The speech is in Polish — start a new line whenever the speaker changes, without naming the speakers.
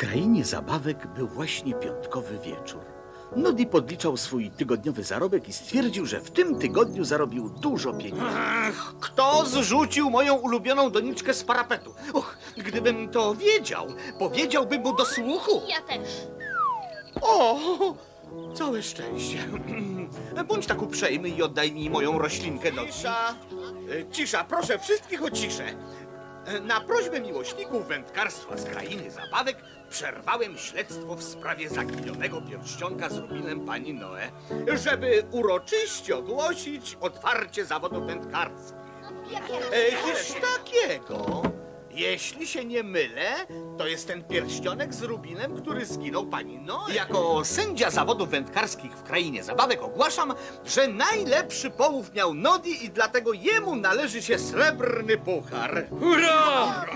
krainie zabawek był właśnie piątkowy wieczór. Nodi podliczał swój tygodniowy zarobek i stwierdził, że w tym tygodniu zarobił dużo pieniędzy.
Ach, kto zrzucił moją ulubioną doniczkę z parapetu? Och, gdybym to wiedział, powiedziałbym mu do słuchu.
Ja też.
O, całe szczęście. Bądź tak uprzejmy i oddaj mi moją roślinkę do... Cisza! Cisza, proszę wszystkich o ciszę. E, Na prośbę miłośników wędkarstwa z krainy zabawek przerwałem śledztwo w sprawie zaginionego pierścionka z rubinem pani Noe, żeby uroczyście ogłosić otwarcie zawodów wędkarskich. E, Cóż takiego? Jeśli się nie mylę, to jest ten pierścionek z rubinem, który zginął pani Noe. Jako sędzia zawodów wędkarskich w krainie zabawek ogłaszam, że najlepszy połów miał Nodi i dlatego jemu należy się srebrny puchar.
Hurra!